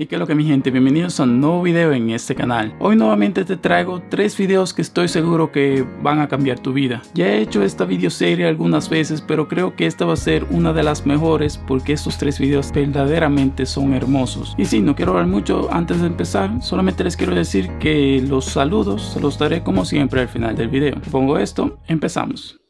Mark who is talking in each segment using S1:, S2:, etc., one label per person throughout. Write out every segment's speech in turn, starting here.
S1: Y que lo que mi gente, bienvenidos a un nuevo video en este canal. Hoy nuevamente te traigo tres videos que estoy seguro que van a cambiar tu vida. Ya he hecho esta videoserie algunas veces, pero creo que esta va a ser una de las mejores porque estos tres videos verdaderamente son hermosos. Y sí, no quiero hablar mucho antes de empezar, solamente les quiero decir que los saludos se los daré como siempre al final del video. Pongo esto, empezamos.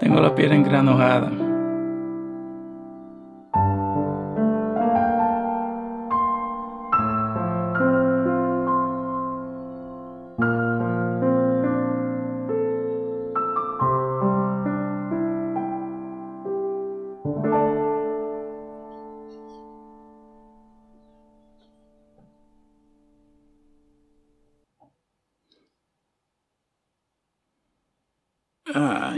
S1: Tengo la piel engranojada. Ah,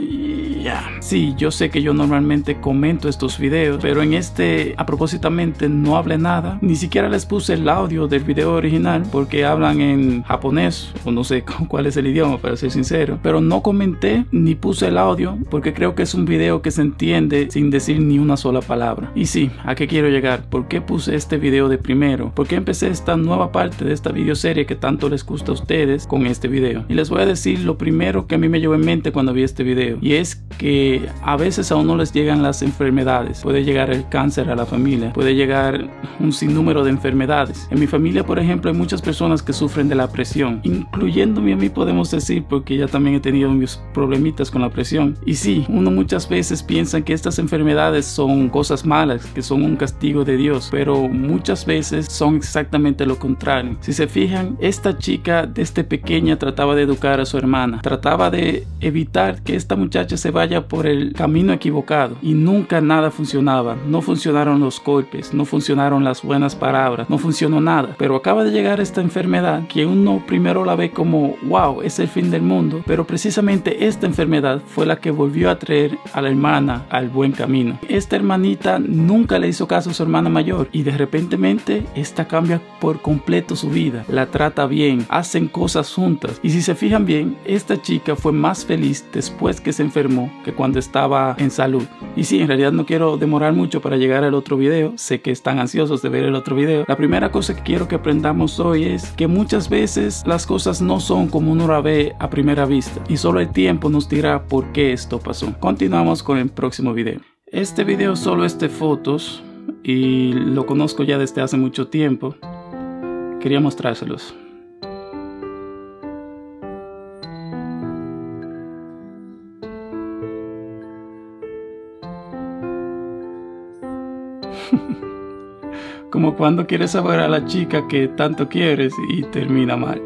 S1: ya. Sí, yo sé que yo normalmente comento estos videos, pero en este a propósitamente no hablé nada. Ni siquiera les puse el audio del video original porque hablan en japonés o no sé cuál es el idioma para ser sincero. Pero no comenté ni puse el audio porque creo que es un video que se entiende sin decir ni una sola palabra. Y sí, ¿a qué quiero llegar? ¿Por qué puse este video de primero? ¿Por qué empecé esta nueva parte de esta videoserie que tanto les gusta a ustedes con este video? Y les voy a decir lo primero que a mí me llevó en mente cuando vi este video y es que a veces a uno les llegan las enfermedades. Puede llegar el cáncer a la familia puede llegar un sinnúmero de enfermedades. En mi familia por ejemplo hay muchas personas que sufren de la presión incluyéndome a mí podemos decir porque ya también he tenido mis problemitas con la presión. Y sí uno muchas veces piensa que estas enfermedades son cosas malas que son un castigo de Dios pero muchas veces son exactamente lo contrario. Si se fijan esta chica desde pequeña trataba de educar a su hermana trataba de evitar que esta muchacha se vaya por el camino equivocado y nunca nada funcionaba. No funcionaron los golpes, no funcionaron las buenas palabras, no funcionó nada. Pero acaba de llegar esta enfermedad que uno primero la ve como wow, es el fin del mundo, pero precisamente esta enfermedad fue la que volvió a traer a la hermana al buen camino. Esta hermanita nunca le hizo caso a su hermana mayor y de repentemente esta cambia por completo su vida, la trata bien, hacen cosas juntas y si se fijan bien, esta chica fue más feliz de después que se enfermó que cuando estaba en salud. Y sí, en realidad no quiero demorar mucho para llegar al otro video, sé que están ansiosos de ver el otro video. La primera cosa que quiero que aprendamos hoy es que muchas veces las cosas no son como uno la ve a primera vista y solo el tiempo nos dirá por qué esto pasó. Continuamos con el próximo video. Este video solo es de fotos y lo conozco ya desde hace mucho tiempo. Quería mostrárselos. Como cuando quieres saber a la chica que tanto quieres y termina mal.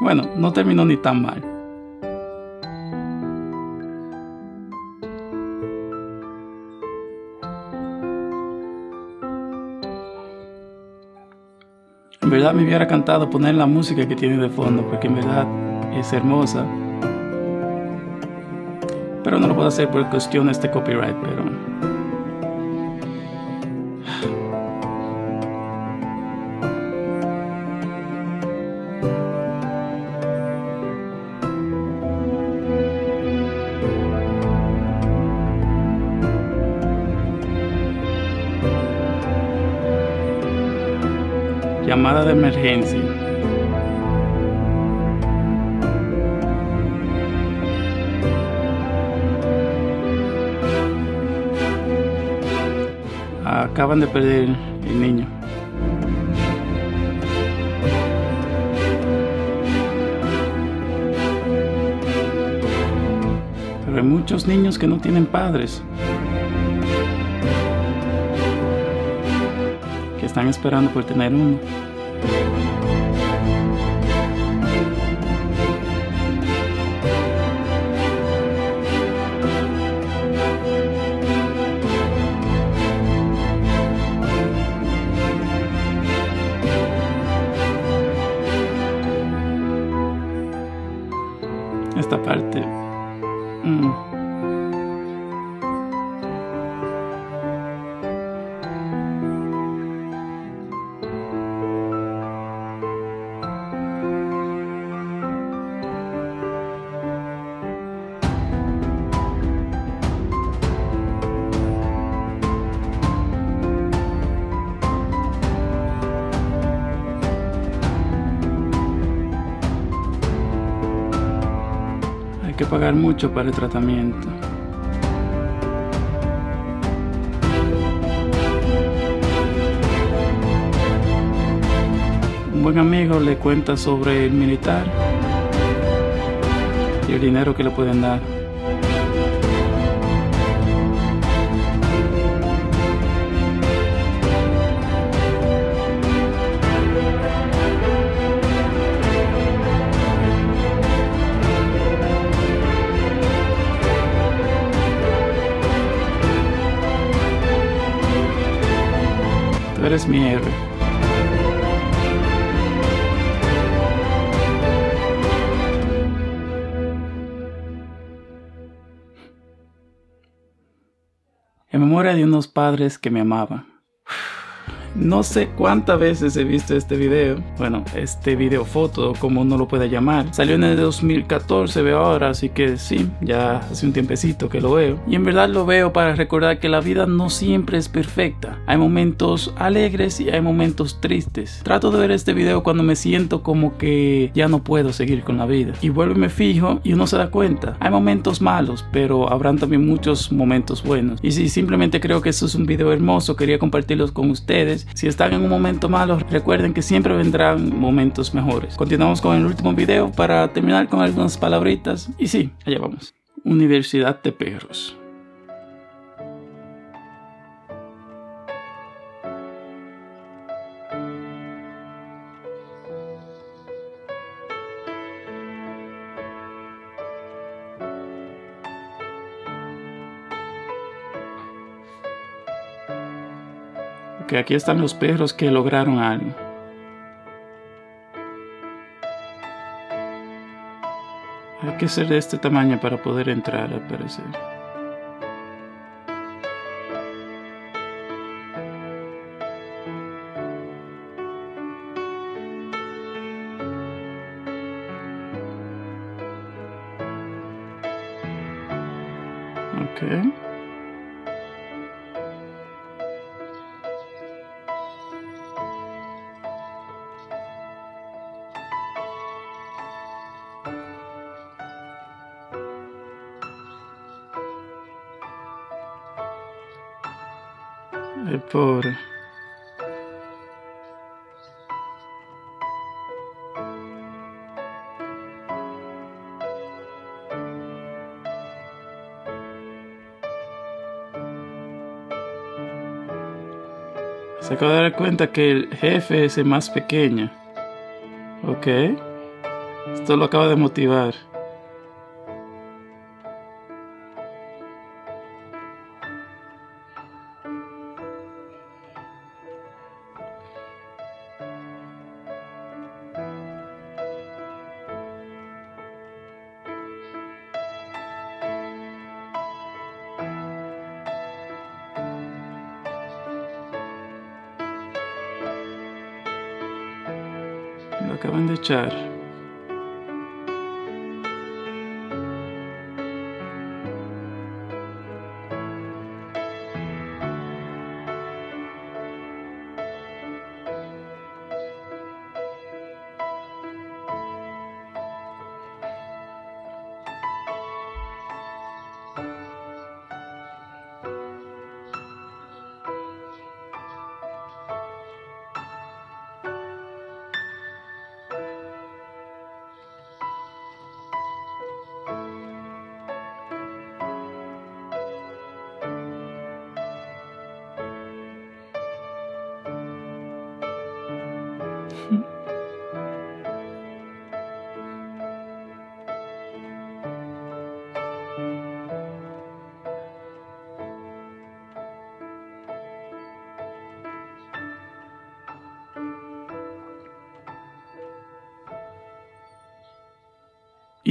S1: Bueno, no terminó ni tan mal. En verdad me hubiera cantado poner la música que tiene de fondo, porque en verdad es hermosa. Pero no lo puedo hacer por cuestiones de copyright, pero... Llamada de emergencia. Acaban de perder el niño. Pero hay muchos niños que no tienen padres. Que están esperando por tener uno. Esta pagar mucho para el tratamiento. Un buen amigo le cuenta sobre el militar y el dinero que le pueden dar. Mi héroe. En memoria de unos padres que me amaban. No sé cuántas veces he visto este video. Bueno, este video foto, como uno lo puede llamar. Salió en el 2014, veo ahora, así que sí, ya hace un tiempecito que lo veo. Y en verdad lo veo para recordar que la vida no siempre es perfecta. Hay momentos alegres y hay momentos tristes. Trato de ver este video cuando me siento como que ya no puedo seguir con la vida. Y vuelvo y me fijo y uno se da cuenta. Hay momentos malos, pero habrán también muchos momentos buenos. Y si simplemente creo que esto es un video hermoso, quería compartirlos con ustedes. Si están en un momento malo, recuerden que siempre vendrán momentos mejores. Continuamos con el último video para terminar con algunas palabritas. Y sí, allá vamos. Universidad de Perros. que aquí están los perros que lograron algo. Hay que ser de este tamaño para poder entrar, al parecer. Okay. Se acaba de dar cuenta que el jefe es el más pequeño. Ok. Esto lo acaba de motivar. Acaban de echar.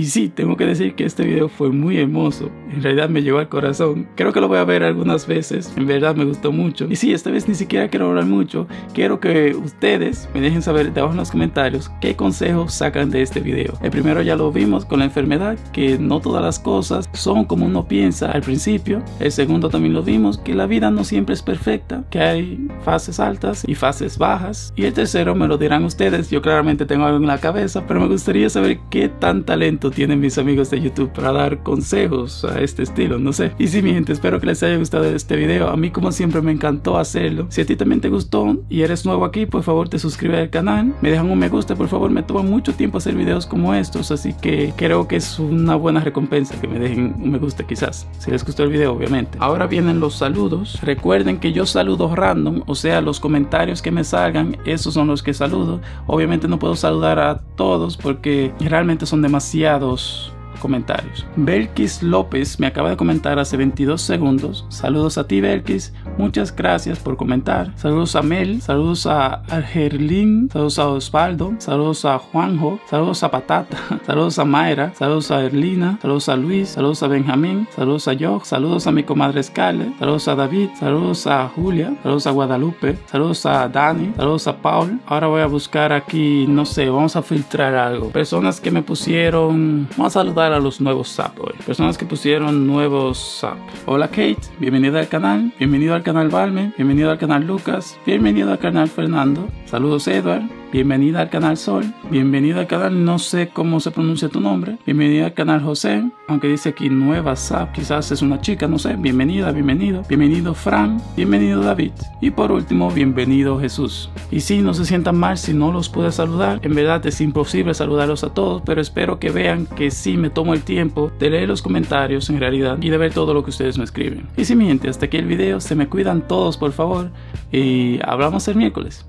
S1: Y sí, tengo que decir que este video fue muy hermoso. En realidad me llegó al corazón. Creo que lo voy a ver algunas veces. En verdad me gustó mucho. Y sí, esta vez ni siquiera quiero hablar mucho. Quiero que ustedes me dejen saber debajo en los comentarios qué consejos sacan de este video. El primero ya lo vimos con la enfermedad, que no todas las cosas son como uno piensa al principio. El segundo también lo vimos, que la vida no siempre es perfecta, que hay fases altas y fases bajas. Y el tercero me lo dirán ustedes. Yo claramente tengo algo en la cabeza, pero me gustaría saber qué tan talento tienen mis amigos de YouTube para dar consejos a este estilo, no sé. Y sí, mi gente, espero que les haya gustado este video. A mí, como siempre, me encantó hacerlo. Si a ti también te gustó y eres nuevo aquí, por favor, te suscribes al canal. Me dejan un me gusta, por favor. Me toma mucho tiempo hacer videos como estos, así que creo que es una buena recompensa que me dejen un me gusta, quizás. Si les gustó el video, obviamente. Ahora vienen los saludos. Recuerden que yo saludo random, o sea, los comentarios que me salgan, esos son los que saludo. Obviamente no puedo saludar a todos porque realmente son demasiados pecados comentarios. Belkis López me acaba de comentar hace 22 segundos. Saludos a ti, Belkis. Muchas gracias por comentar. Saludos a Mel. Saludos a Argerlin. Saludos a Osvaldo. Saludos a Juanjo. Saludos a Patata. Saludos a Mayra. Saludos a Erlina. Saludos a Luis. Saludos a Benjamín. Saludos a Jock. Saludos a mi comadre Scarlett. Saludos a David. Saludos a Julia. Saludos a Guadalupe. Saludos a Dani. Saludos a Paul. Ahora voy a buscar aquí, no sé, vamos a filtrar algo. Personas que me pusieron. Vamos a saludar a los nuevos SAP hoy. Personas que pusieron nuevos SAP. Hola Kate, bienvenida al canal. Bienvenido al canal Valme. Bienvenido al canal Lucas. Bienvenido al canal Fernando. Saludos Edward. Bienvenida al canal Sol. Bienvenida al canal, no sé cómo se pronuncia tu nombre. Bienvenida al canal José. Aunque dice aquí nueva SAP, quizás es una chica, no sé. Bienvenida, bienvenido. Bienvenido Fran. Bienvenido David. Y por último, bienvenido Jesús. Y si no se sientan mal si no los pude saludar. En verdad es imposible saludarlos a todos, pero espero que vean que sí me tomo el tiempo de leer los comentarios en realidad y de ver todo lo que ustedes me escriben. Y si mi gente, hasta aquí el video. Se me cuidan todos, por favor. Y hablamos el miércoles.